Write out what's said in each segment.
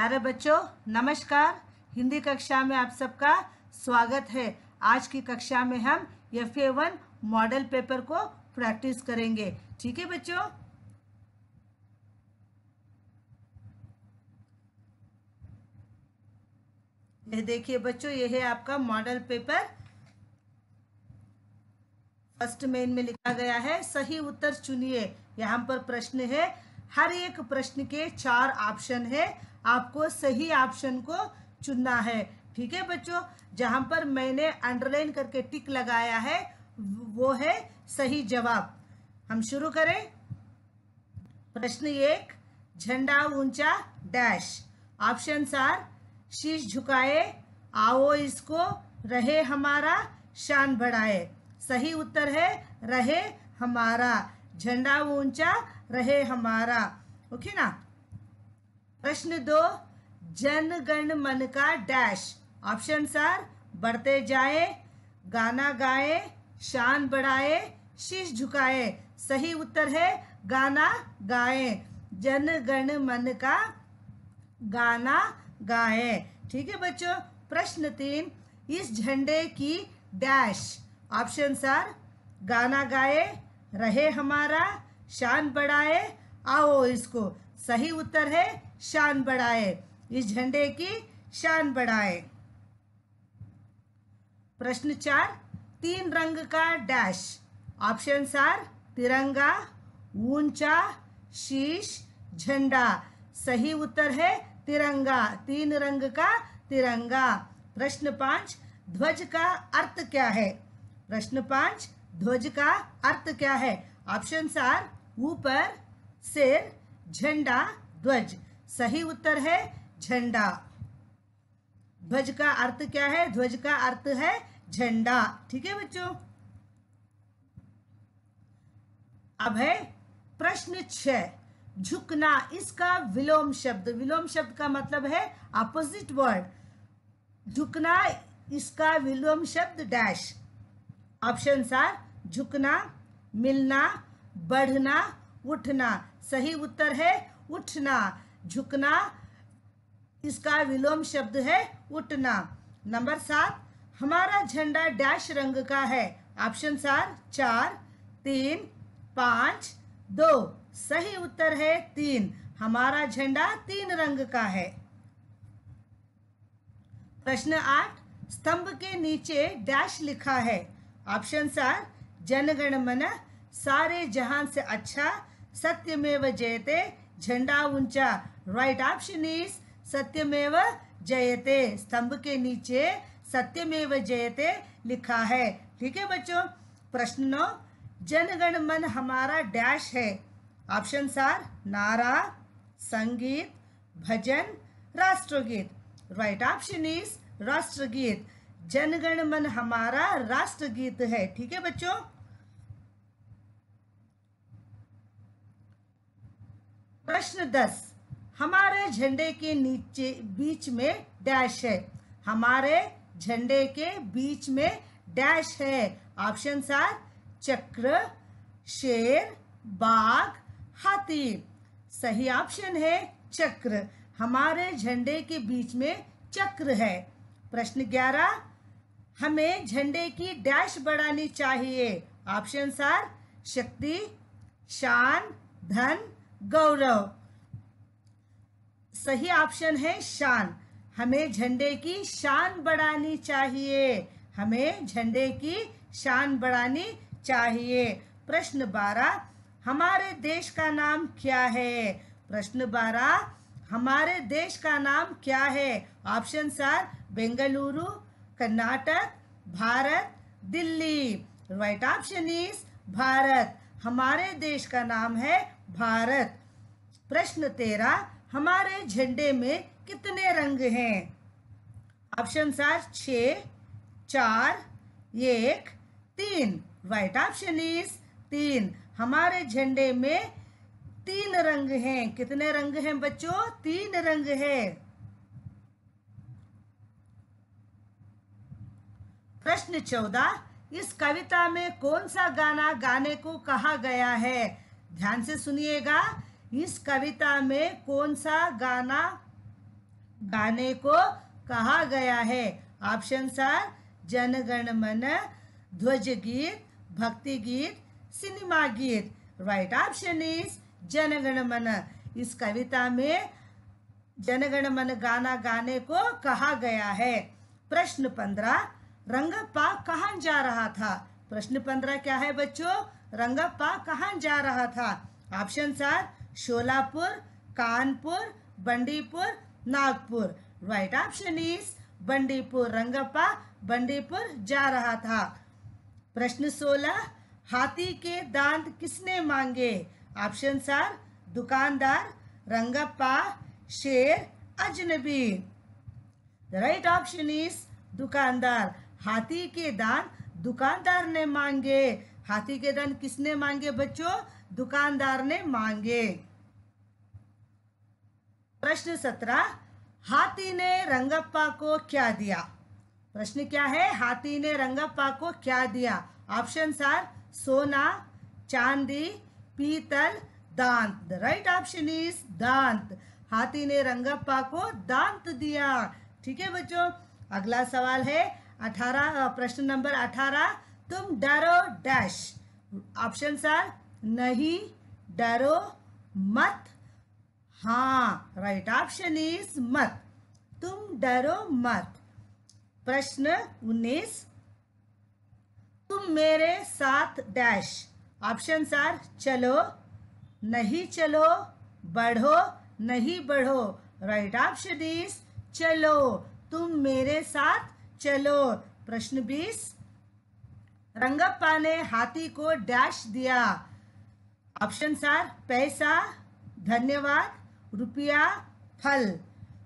प्यारे बच्चों, नमस्कार। हिंदी कक्षा में आप सबका स्वागत है। आज की कक्षा में हम F A one model paper को प्रैक्टिस करेंगे। ठीक है बच्चों? ये देखिए बच्चों, ये है आपका मॉडल पेपर फ़र्स्ट मेन में लिखा गया है, सही उत्तर चुनिए। यहाँ पर प्रश्न है हर एक प्रश्न के चार ऑप्शन है। आपको सही ऑप्शन को चुनना है। ठीक है बच्चों? जहाँ पर मैंने अंडरलाइन करके टिक लगाया है, वो है सही जवाब। हम शुरू करें। प्रश्न एक, झंडा ऊँचा डैश ऑप्शन आर शीश झुकाए, आओ इसको, रहे हमारा, शान बढ़ाए। सही उत्तर है, रहे हमारा। झंडा ऊँचा रहे हमारा। ओके ना? प्रश्न दो जन गण मन का डैश। ऑप्शन सर बढ़ते जाए, गाना गाए, शान बढ़ाए, शीश झुकाए। सही उत्तर है, गाना गाए। जन गण मन का गाना गाए। ठीक है बच्चों? प्रश्न तीन, इस झंडे की डैश। ऑप्शन सर गाना गाए, रहे हमारा शान बढ़ाए। आओ इसको। सही उत्तर है, शान बढ़ाए। इस झंडे की शान बढ़ाए। प्रश्न चार, तीन रंग का डैश। ऑप्शन आर तिरंगा, ऊँचा, शीश, झंडा। सही उत्तर है, तिरंगा। तीन रंग का तिरंगा। प्रश्न पाँच, ध्वज का अर्थ क्या है? प्रश्न पाँच, ध्वज का अर्थ क्या है? ऑप्शन आर ऊपर सिर झंडा, ध्वज। सही उत्तर है झंडा। ध्वज का अर्थ क्या है? ध्वज का अर्थ है झंडा। ठीक है बच्चों? अब है प्रश्न छ झुकना, इसका विलोम शब्द। विलोम शब्द का मतलब है अपोजिट वर्ड झुकना, इसका विलोम शब्द डैश ऑप्शन आर झुकना, मिलना, बढ़ना उठना। सही उत्तर है, उठना। झुकना, इसका विलोम शब्द है, उठना। नंबर सात, हमारा झंडा डैश रंग का है। ऑप्शन आर चार, तीन, पाँच, दो। सही उत्तर है, तीन। हमारा झंडा तीन रंग का है। प्रश्न आठ, स्तंभ के नीचे डैश लिखा है। ऑप्शन आर जनगण मन, सारे जहाँ से अच्छा सत्यमेव जयते, झंडा ऊँचा। राइट ऑप्शन इज़ सत्यमेव जयते। स्तंभ के नीचे, सत्यमेव जयते लिखा है। ठीक है बच्चों? प्रश्न नौ, जनगण मन हमारा डैश है। ऑप्शन आर नारा, संगीत, भजन, राष्ट्रगीत। राइट ऑप्शन इज़ राष्ट्रगीत। जनगण मन हमारा राष्ट्रगीत है। ठीक है बच्चों? प्रश्न दस। हमारे झंडे के नीचे बीच में डैश है। हमारे झंडे के बीच में डैश है। ऑप्शन आर चक्र, शेर, बाघ, हाथी। सही ऑप्शन है चक्र। हमारे झंडे के बीच में चक्र है। प्रश्न ग्यारह, हमें झंडे की डैश बढ़ानी चाहिए। ऑप्शन आर शक्ति, शान, धन गौरव। सही ऑप्शन है शान। हमें झंडे की शान बढ़ानी चाहिए। हमें झंडे की शान बढ़ानी चाहिए। प्रश्न बारह, हमारे देश का नाम क्या है? प्रश्न बारह, हमारे देश का नाम क्या है? Option sir Bengaluru, Karnataka, Bharat, Delhi. Right option is Bharat. हमारे देश का नाम है भारत। प्रश्न तेरा, हमारे झंडे में कितने रंग हैं? ऑप्शन आर छ चार, एक, तीन। राइट ऑप्शन इज़ तीन। हमारे झंडे में तीन रंग हैं। कितने रंग हैं बच्चों? तीन रंग है। प्रश्न चौदह, इस कविता में कौन सा गाना गाने को कहा गया है? ध्यान से सुनिएगा। इस कविता में कौन सा गाना गाने को कहा गया है? ऑप्शन आर जनगण मन ध्वज गीत भक्ति गीत सिनेमा गीत। राइट ऑप्शन इज़ जनगण मन। इस कविता में जनगण मन गाना गाने को कहा गया है। प्रश्न पंद्रह, रंगप्पा कहाँ जा रहा था? प्रश्न पंद्रह क्या है बच्चों? रंगप्पा कहाँ जा रहा था? Option are Solapur, Kanpur, Bandipur, Nagpur. Right option is Bandipur Rangappa, Bandipur जा रहा था। प्रश्न सोलह, हाथी के दांत किसने मांगे? ऑप्शन आर दुकानदार, रंगप्पा, शेर, अजनबी। राइट ऑप्शन इज़ दुकानदार। हाथी के दांत दुकानदार ने मांगे। हाथी के दांत किसने मांगे बच्चों? दुकानदार ने मांगे। प्रश्न सत्रह, हाथी ने रंगप्पा को क्या दिया? प्रश्न क्या है? हाथी ने रंगप्पा को क्या दिया? ऑप्शन आर सोना, चांदी, पीतल, दांत। द राइट ऑप्शन इज़ दांत। हाथी ने रंगप्पा को दांत दिया। ठीक है बच्चों? अगला सवाल है अठारह प्रश्न नंबर अठारह। तुम डरो डैश। ऑप्शन आर नहीं, डरो मत। हाँ राइट ऑप्शन इज़ मत। तुम डरो मत। प्रश्न उन्नीस। तुम मेरे साथ डैश ऑप्शन आर चलो, नहीं चलो, बढ़ो, नहीं बढ़ो। राइट ऑप्शन इज़ चलो। तुम मेरे साथ चलो। प्रश्न बीस। रंगप्पा ने हाथी को डैश दिया। ऑप्शन आर पैसा, धन्यवाद रुपया, फल।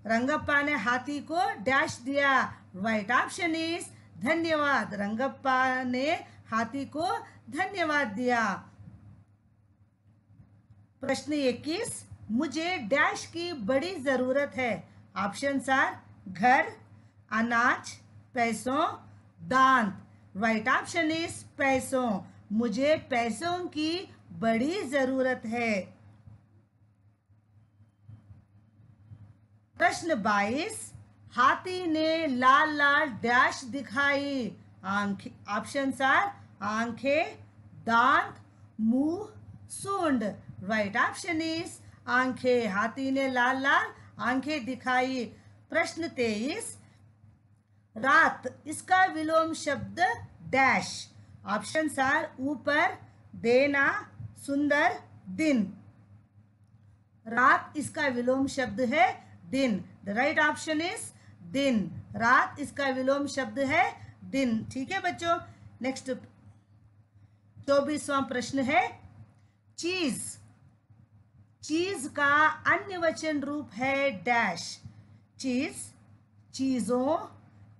रंगप्पा ने हाथी को डैश दिया। राइट ऑप्शन इज़ धन्यवाद। रंगप्पा ने हाथी को धन्यवाद दिया। प्रश्न इक्कीस, मुझे डैश की बड़ी ज़रूरत है। ऑप्शन आर घर, अनाज, पैसों दांत राइट ऑप्शन इज़ पैसों। मुझे पैसों की बड़ी ज़रूरत है। प्रश्न 22 हाथी ने लाल लाल डैश दिखाई। ऑप्शन आर आँखें, दांत, मुँह, सूंड। राइट ऑप्शन इज़ आँखें, हाथी ने लाल लाल आँखें दिखाई। प्रश्न तेईस, रात, इसका विलोम शब्द डैश। ऑप्शन आर ऊपर, देना, सुंदर, दिन। रात, इसका विलोम शब्द है दिन। द राइट ऑप्शन इज़ दिन। रात इसका विलोम शब्द है दिन। ठीक है बच्चों? नेक्स्ट चौबीसवां प्रश्न है। चीज़। चीज़ का अन्य वचन रूप है डैश। चीज़, चीज़ों,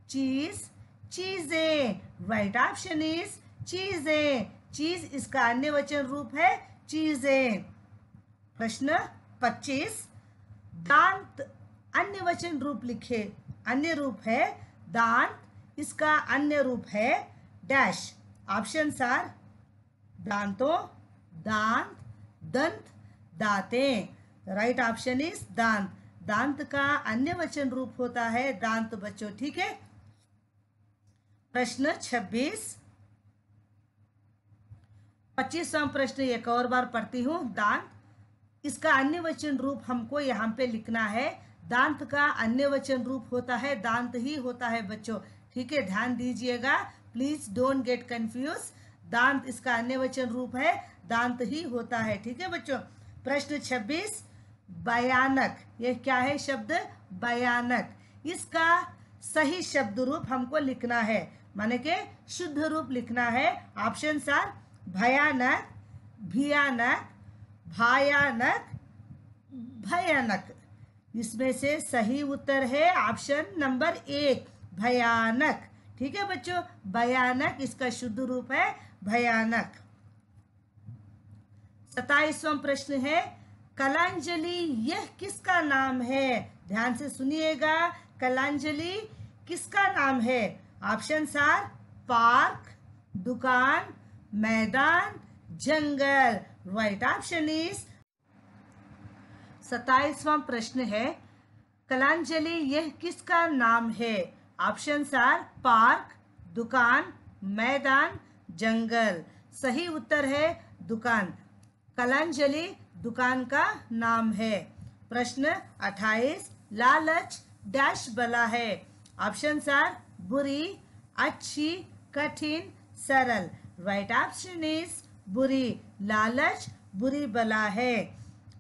चीज़, चीज़ें। राइट ऑप्शन इज़ चीज़ें। चीज़ इसका अन्य वचन रूप है चीज़ें। प्रश्न 25 दांत अन्य वचन रूप लिखे। अन्य रूप है दांत इसका अन्य रूप है डैश। ऑप्शन आर दांतों, दांत, दंत, दांतें। राइट ऑप्शन इज़ दांत। दांत का अन्य वचन रूप होता है दांत बच्चों, ठीक है? प्रश्न 26 पच्चीसवा प्रश्न एक और बार पढ़ती हूँ। दांत, इसका अन्य वचन रूप हमको यहाँ पे लिखना है। दांत का अन्य वचन रूप होता है, दांत ही होता है बच्चों। ठीक है, ध्यान दीजिएगा। प्लीज़ डोंट गेट कंफ्यूज दांत इसका अन्य वचन रूप है, दांत ही होता है। ठीक है बच्चों? प्रश्न 26 भयानक ये क्या है शब्द? भयानक इसका सही शब्द रूप हमको लिखना है। माने के शुद्ध रूप लिखना है। ऑप्शन आर भयानक भयानक भयानक भयानक। इसमें से सही उत्तर है ऑप्शन नंबर एक, भयानक। ठीक है बच्चों? भयानक, इसका शुद्ध रूप है भयानक। सताइसवा प्रश्न है, कलांजलि, यह किसका नाम है? ध्यान से सुनिएगा, कलांजलि किसका नाम है? ऑप्शन आर पार्क, दुकान, मैदान, जंगल। राइट ऑप्शन इज़ सताइसवा प्रश्न है, कलांजलि यह किसका नाम है? ऑप्शन आर पार्क दुकान, मैदान, जंगल। सही उत्तर है, दुकान। कलांजलि दुकान का नाम है। प्रश्न 28 लालच, डैश बला है। ऑप्शन आर बुरी, अच्छी, कठिन, सरल। राइट ऑप्शन इज़ बुरी, लालच, बुरी बला है।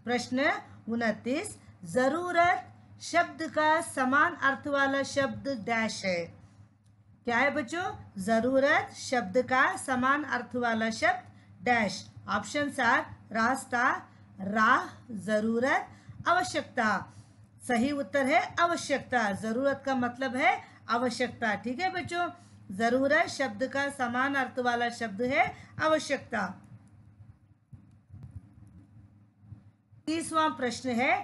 प्रश्न उनतीस, ज़रूरत शब्द का समान अर्थ वाला शब्द डैश है। क्या है बच्चों? ज़रूरत शब्द का समान अर्थ वाला शब्द डैश। ऑप्शन सात रास्ता, राह, ज़रूरत, आवश्यकता। सही उत्तर है आवश्यकता। ज़रूरत का मतलब है आवश्यकता। ठीक है बच्चों? ज़रूरत शब्द का समान अर्थ वाला शब्द है आवश्यकता। तीसवा प्रश्न है,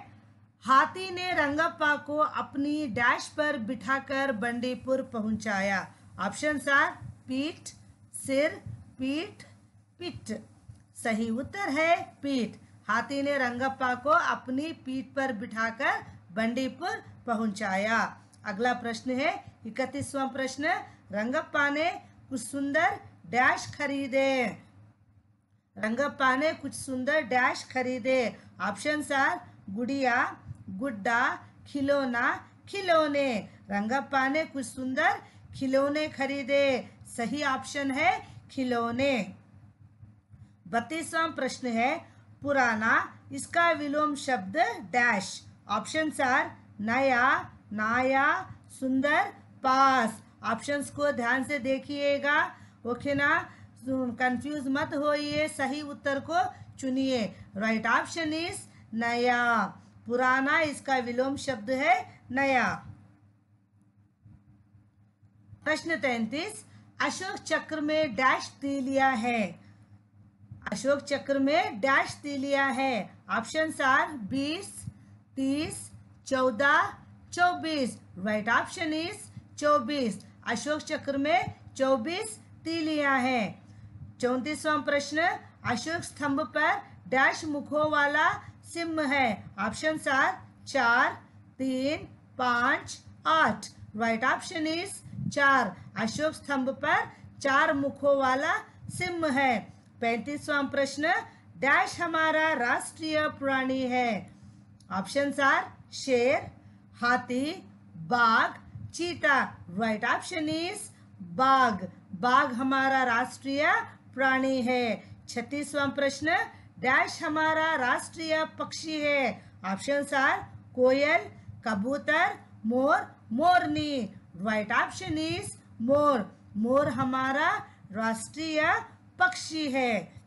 हाथी ने रंगप्पा को अपनी डैश पर बिठाकर बंडीपुर पहुँचाया। ऑप्शन आर पीठ, सिर, पीठ, पिट। सही उत्तर है, पीठ। हाथी ने रंगप्पा को अपनी पीठ पर बिठाकर बंडीपुर पहुँचाया। अगला प्रश्न है, इकतीसवां प्रश्न, रंगप्पा ने कुछ सुंदर डैश खरीदे। रंगप्पा ने कुछ सुंदर डैश खरीदे। ऑप्शन आर गुड़िया गुड्डा खिलौना खिलौने रंगप्पा ने कुछ सुंदर खिलौने खरीदे सही ऑप्शन है खिलौने बत्तीसवा प्रश्न है पुराना इसका विलोम शब्द डैश ऑप्शन आर नया नाया सुंदर पास ऑप्शंस को ध्यान से देखिएगा ओके ना कंफ्यूज मत होइए, सही उत्तर को चुनिए। राइट ऑप्शन इज़ नया। पुराना इसका विलोम शब्द है नया। प्रश्न तैतीस, अशोक चक्र में डैश तीलिया है। अशोक चक्र में डैश तीलिया है। ऑप्शन आर बीस, तीस, चौदह, चौबीस। राइट ऑप्शन इज़ चौबीस। अशोक चक्र में चौबीस तीलियाँ हैं। चौतीसवां प्रश्न, अशोक स्तंभ पर डैश मुखों वाला सिंह है। ऑप्शन आर चार, तीन, पाँच, आठ। राइट ऑप्शन इज़ चार। अशोक स्तंभ पर चार मुखों वाला सिंह है। पैंतीसवां प्रश्न डैश हमारा राष्ट्रीय प्राणी है। ऑप्शन आर शेर, हाथी, बाघ, चीता। राइट ऑप्शन इज़ बाघ। बाघ हमारा राष्ट्रीय प्राणी है। छत्तीसवा प्रश्न, डैश हमारा राष्ट्रीय पक्षी है। ऑप्शन आर कोयल, कबूतर, मोर, मोरनी। राइट ऑप्शन इज़ मोर। मोर हमारा राष्ट्रीय पक्षी है।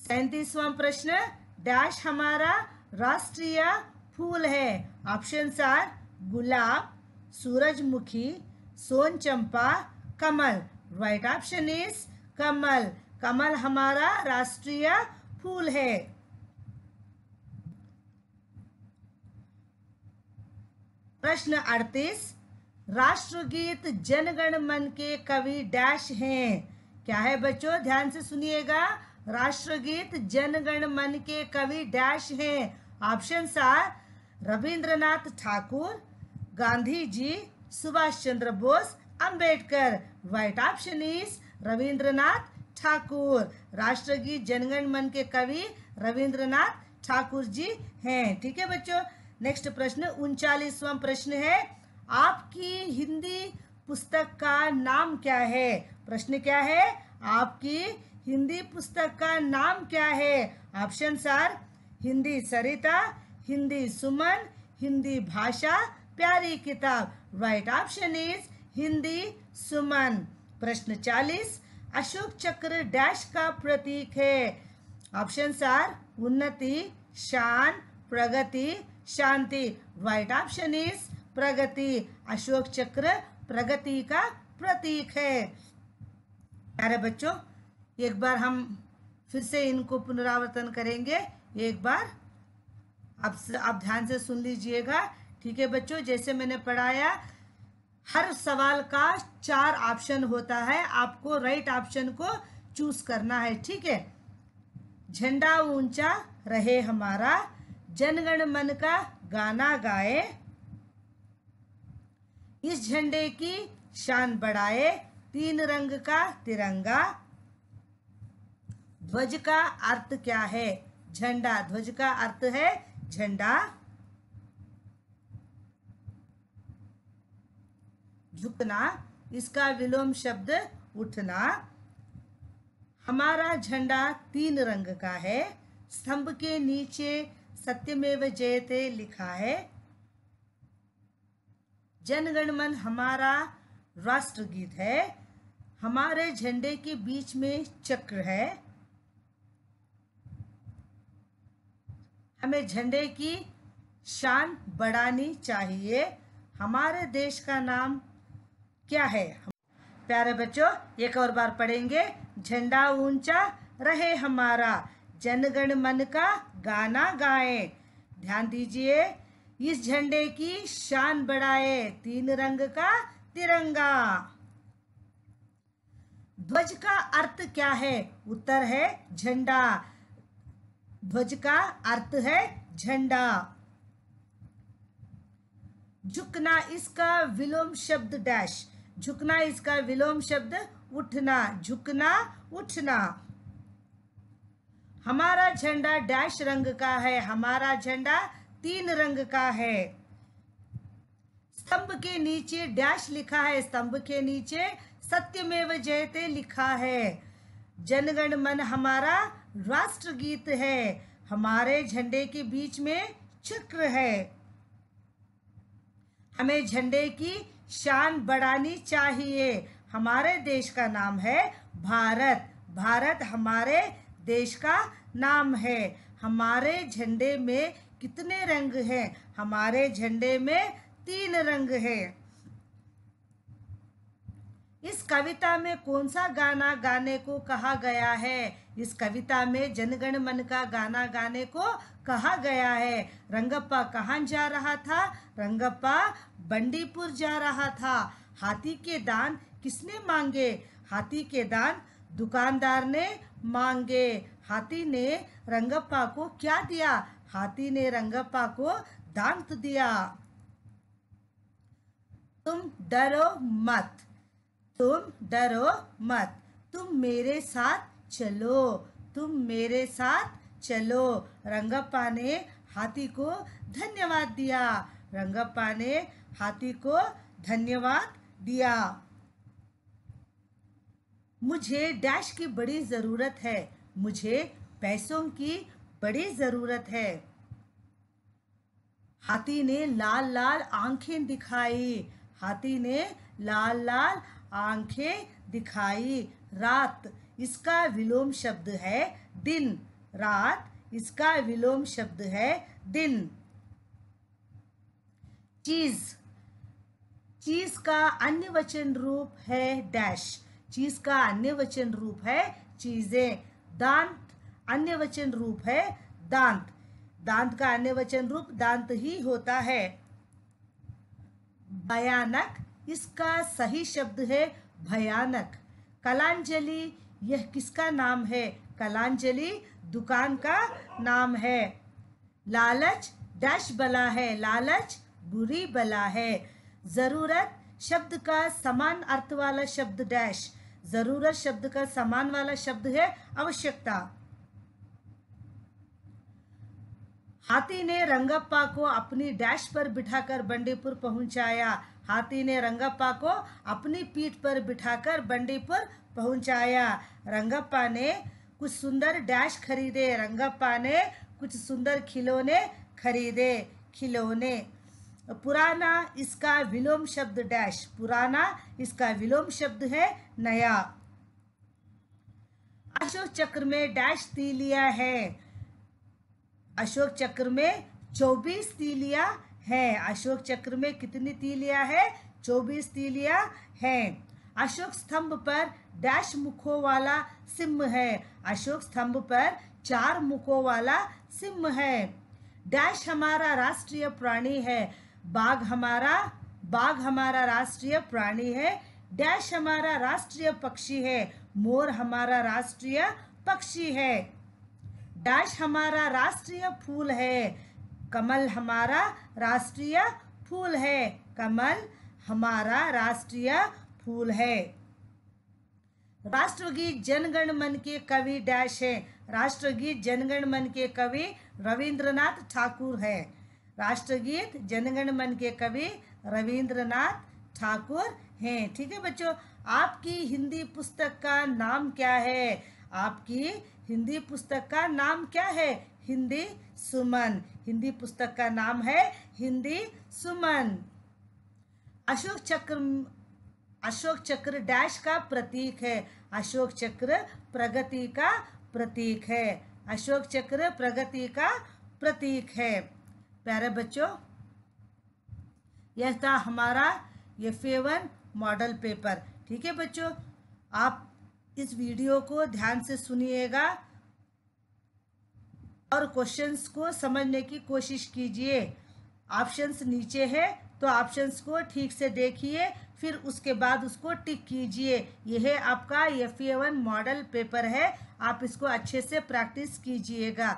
सैतीसवां प्रश्न, डैश हमारा राष्ट्रीय फूल है। ऑप्शन आर गुलाब, सूरजमुखी सोन चंपा कमल। राइट ऑप्शन इज़ कमल। कमल हमारा राष्ट्रीय फूल है। प्रश्न अड़तीस। राष्ट्रगीत जनगण मन के कवि डैश हैं। क्या है बच्चों? ध्यान से सुनिएगा। राष्ट्रगीत जनगण मन के कवि डैश हैं। Option are Rabindranath Thakur, Gandhi ji, Subhash Chandra Bose, Ambedkar. Right option is Rabindranath Thakur. राष्ट्रगीत जनगण मन के कवि रविंद्रनाथ ठाकुर जी हैं। ठीक है बच्चों नेक्स्ट प्रश्न, उनचालीसवा प्रश्न है, आपकी हिंदी पुस्तक का नाम क्या है? प्रश्न क्या है? आपकी हिंदी पुस्तक का नाम क्या है? ऑप्शन आर हिंदी सरिता, हिंदी सुमन, हिंदी भाषा, प्यारी किताब। Right option is Hindi Suman. प्रश्न चालीस, अशोक चक्र डैश का प्रतीक है। Option are Unnati, Shaan, Pragati, Shanti. Right option is Pragati. Ashok Chakra Pragati का प्रतीक है। प्यारे बच्चों, एक बार हम फिर से इनको पुनरावर्तन करेंगे। एक बार आप आप ध्यान से सुन लीजिएगा। ठीक है बच्चों, जैसे मैंने पढ़ाया हर सवाल का चार ऑप्शन होता है। आपको राइट ऑप्शन को चूज़ करना है, ठीक है? झंडा ऊँचा रहे हमारा, जनगण मन का गाना गाए, इस झंडे की शान बढ़ाए, तीन रंग का तिरंगा, ध्वज का अर्थ क्या है? झंडा, ध्वज का अर्थ है झंडा। झुकना, इसका विलोम शब्द उठना। हमारा झंडा तीन रंग का है, स्तंभ के नीचे सत्यमेव जयते लिखा है। जनगणमन हमारा राष्ट्रगीत है, हमारे झंडे के बीच में चक्र है। हमें झंडे की शान बढ़ानी चाहिए, हमारे देश का नाम क्या है? प्यारे बच्चों, एक और बार पढ़ेंगे। झंडा ऊँचा रहे हमारा, जनगण मन का गाना गाए। ध्यान दीजिए, इस झंडे की शान बढ़ाए तीन रंग का तिरंगा। ध्वज का अर्थ क्या है? उत्तर है झंडा। ध्वज का अर्थ है झंडा। झुकना इसका विलोम शब्द डैश। झुकना इसका विलोम शब्द उठना, झुकना, उठना। हमारा झंडा डैश रंग का है, हमारा झंडा तीन रंग का है। स्तंभ के नीचे डैश लिखा है, स्तंभ के नीचे सत्यमेव जयते लिखा है। जनगण मन हमारा राष्ट्रगीत है, हमारे झंडे के बीच में चक्र है। हमें झंडे की शान बढ़ानी चाहिए। हमारे देश का नाम है भारत। भारत हमारे देश का नाम है। हमारे झंडे में कितने रंग हैं? हमारे झंडे में तीन रंग हैं। इस कविता में कौन सा गाना गाने को कहा गया है? इस कविता में जनगण मन का गाना गाने को कहा गया है। रंगप्पा कहाँ जा रहा था? रंगप्पा बंडीपुर जा रहा था। हाथी के दान किसने मांगे? हाथी के दान दुकानदार ने मांगे। हाथी ने रंगप्पा को क्या दिया? हाथी ने रंगप्पा को दांत दिया। तुम डरो मत। तुम डरो मत। तुम मेरे साथ चलो। तुम मेरे साथ चलो। रंगप्पा ने हाथी को धन्यवाद दिया। रंगप्पा ने हाथी को धन्यवाद दिया। मुझे डैश की बड़ी ज़रूरत है। मुझे पैसों की बड़ी ज़रूरत है। हाथी ने लाल लाल आँखें दिखाई। हाथी ने लाल लाल आँखें दिखाई। रात, इसका विलोम शब्द है दिन। रात, इसका विलोम शब्द है दिन। चीज़ चीज़ का अन्य वचन रूप है डैश। चीज़ का अन्य वचन रूप है चीज़ें। दांत, अन्य वचन रूप है दांत। दांत का अन्य वचन रूप दांत ही होता है। भयानक इसका सही शब्द है भयानक? कलांजलि, यह किसका नाम है? कलांजलि दुकान का नाम है। लालच, डैश बला है। लालच, बुरी बला है। ज़रूरत, शब्द का समान अर्थ वाला शब्द डैश। ज़रूरत, शब्द का समान वाला शब्द है आवश्यकता। हाथी ने रंगप्पा को अपनी डैश पर बिठाकर बंडीपुर पहुँचाया। हाथी ने रंगप्पा को अपनी पीठ पर बिठाकर बंडीपुर पहुँचाया। रंगप्पा ने कुछ सुंदर डैश खरीदे। रंगप्पा ने कुछ सुंदर खिलौने खरीदे। खिलौने। पुराना इसका विलोम शब्द डैश। पुराना इसका विलोम शब्द है नया। अशोक चक्र में डैश तीलिया है। अशोक चक्र में चौबीस तीलिया है। अशोक चक्र में कितनी तीलिया है? चौबीस तीलिया है। अशोक स्तंभ पर डैश मुखों वाला सिंह है। अशोक स्तंभ पर चार मुखों वाला सिंह है। डैश हमारा राष्ट्रीय प्राणी है। बाघ हमारा बाघ हमारा राष्ट्रीय प्राणी है। डैश हमारा राष्ट्रीय पक्षी है। मोर हमारा राष्ट्रीय पक्षी है। डैश हमारा राष्ट्रीय फूल है। कमल हमारा राष्ट्रीय फूल है। कमल हमारा राष्ट्रीय फूल है। राष्ट्रगीत जनगण मन के कवि डैश है। राष्ट्रगीत जनगण मन के कवि रविंद्रनाथ ठाकुर है। राष्ट्रगीत जनगण मन के कवि रविंद्रनाथ ठाकुर हैं। ठीक है बच्चों, आपकी हिंदी पुस्तक का नाम क्या है? आपकी हिंदी पुस्तक का नाम क्या है? हिंदी सुमन। हिंदी पुस्तक का नाम है हिंदी सुमन। अशोक चक्र अशोक चक्र डैश का प्रतीक है। अशोक चक्र प्रगति का प्रतीक है। अशोक चक्र प्रगति का प्रतीक है। प्यारे बच्चों, यह था हमारा ये फेवन मॉडल पेपर ठीक है बच्चों, आप इस वीडियो को ध्यान से सुनिएगा। और क्वेश्चंस को समझने की कोशिश कीजिए। ऑप्शंस नीचे है तो ऑप्शंस को ठीक से देखिए, फिर उसके बाद उसको टिक कीजिए। यह आपका एफ़ वन मॉडल पेपर है। आप इसको अच्छे से प्रैक्टिस कीजिएगा।